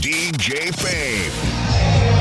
DJ Fame.